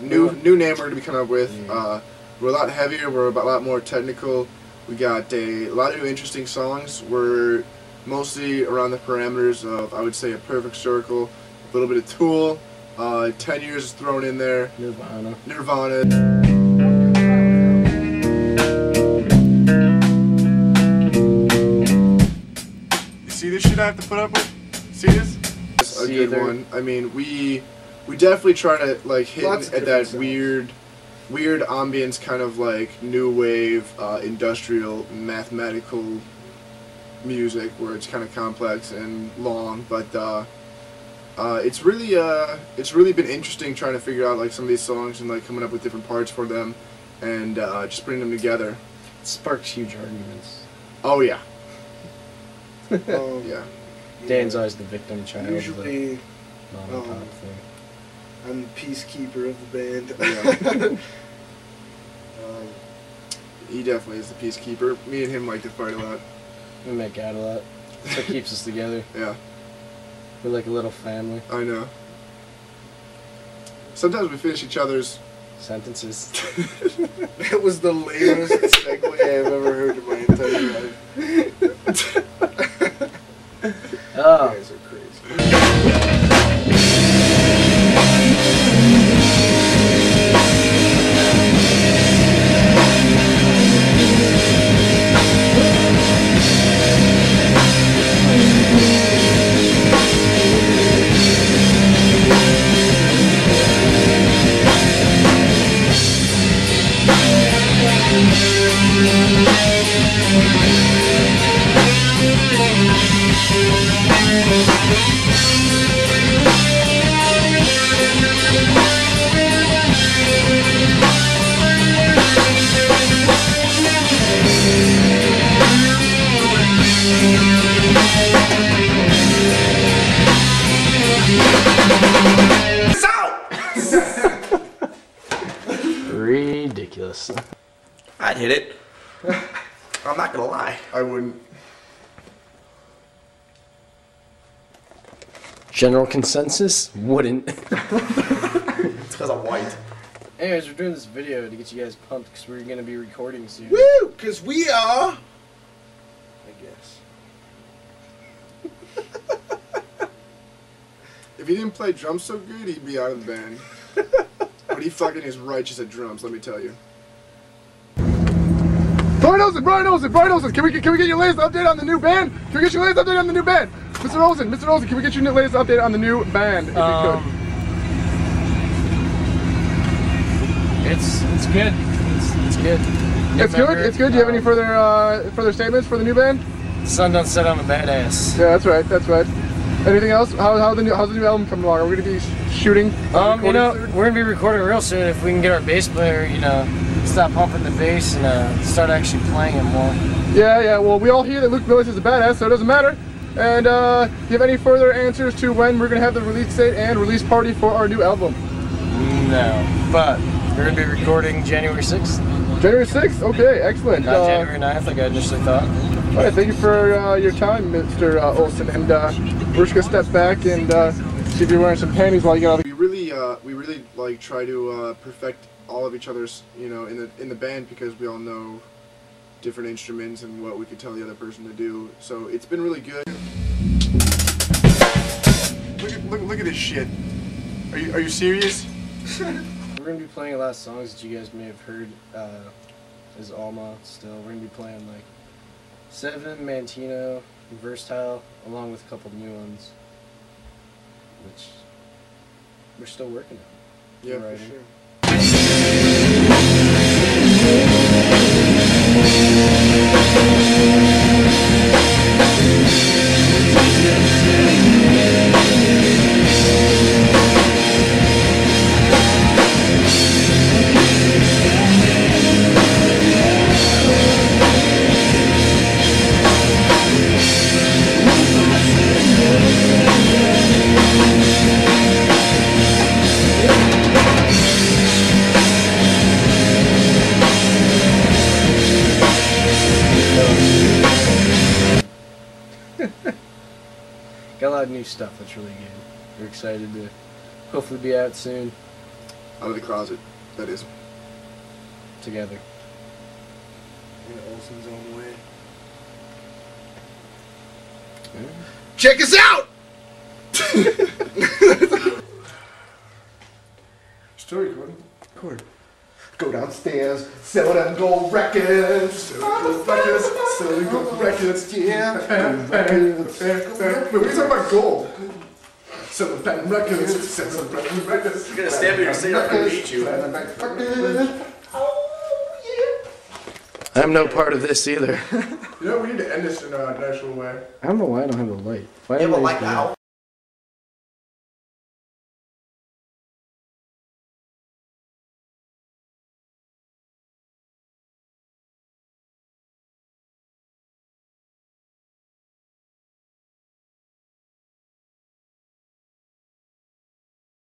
new new name we're gonna be coming up with. Uh, we're a lot heavier. We're a lot more technical. We got a, lot of new interesting songs. We're mostly around the parameters of I would say a perfect circle, a little bit of Tool, uh, Ten Years is thrown in there, Nirvana. Nirvana. You see this shit I have to put up with? See this? It's a good one. I mean, we we definitely try to like hit at that sounds. weird weird ambience kind of like new wave uh, industrial mathematical music where it's kind of complex and long but uh, uh, it's really uh, it's really been interesting trying to figure out like some of these songs and like coming up with different parts for them and uh, just putting them together It sparks huge arguments. oh yeah Um, yeah Dan's always the victim child. of the Usually, mom and pop um, thing. I'm the peacekeeper of the band. Yeah. um, he definitely is the peacekeeper me and him like to fight a lot We make out a lot. That's what keeps us together. yeah We're like a little family. I know sometimes we finish each other's Sentences. that was the lamest segue I've ever heard in my entire life. Oh, ridiculous. I'd hit it. I'm not gonna lie. I wouldn't General consensus? Wouldn't. It's because I'm white. Anyways, we're doing this video to get you guys pumped because we're gonna be recording soon. Woo! Because we are. I guess. If he didn't play drums so good, he'd be out of the band. but he fucking is righteous at drums, let me tell you. Brian Olsen, Brian Olsen, Brian Olsen, can we can we get your latest update on the new band? Can we get your latest update on the new band? Mr. Olsen, Mr. Olsen, can we get your latest update on the new band if Um, you It's it's good. It's, it's good. could? It's good, it's good. Do you have any further uh, further statements for the new band? Sun don't set on a badass. Yeah, that's right, that's right. Anything else? How, how the new how's the new album coming along? Are we gonna be shooting? Um, you know, soon? we're gonna be recording real soon if we can get our bass player, you know, stop pumping the bass and uh, start actually playing it more. Yeah, yeah. Well, we all hear that Luke Willis is a badass, so it doesn't matter. And uh, do you have any further answers to when we're gonna have the release date and release party for our new album? No, but we're gonna be recording January 6th, January 6th. Okay, excellent. not Uh, January 9th like I initially thought. all right, thank you for uh, your time, Mr. Uh, Olsen. And uh, we're just gonna step back and uh, see if you're wearing some panties while you get out. Uh, we really like try to uh, perfect all of each other's, you know, in the in the band because we all know different instruments and what we could tell the other person to do. So it's been really good. Look at look, look at this shit. Are you are you serious? We're gonna be playing a lot of songs that you guys may have heard uh, as Alma still. We're gonna be playing like Seven, Mantino, Versatile, along with a couple new ones, which we're still working on. Yeah, for sure. Got a lot of new stuff that's really good. We're excited to hopefully be out soon. out of the closet. That is. Together. In Olsen's own way. Yeah. Check us out. Story recording? Record. Go downstairs, sell them gold records. Sell them gold records, sell them gold records, yeah. Records. Wait, what talking about gold? Sell them platinum records, sell them platinum records. You're gonna stand here and say I'm gonna beat you. Platinum records. Oh, I'm no part of this either. You know, we need to end this in a natural way. I don't know why I don't have a light. Why You have am light doing- now.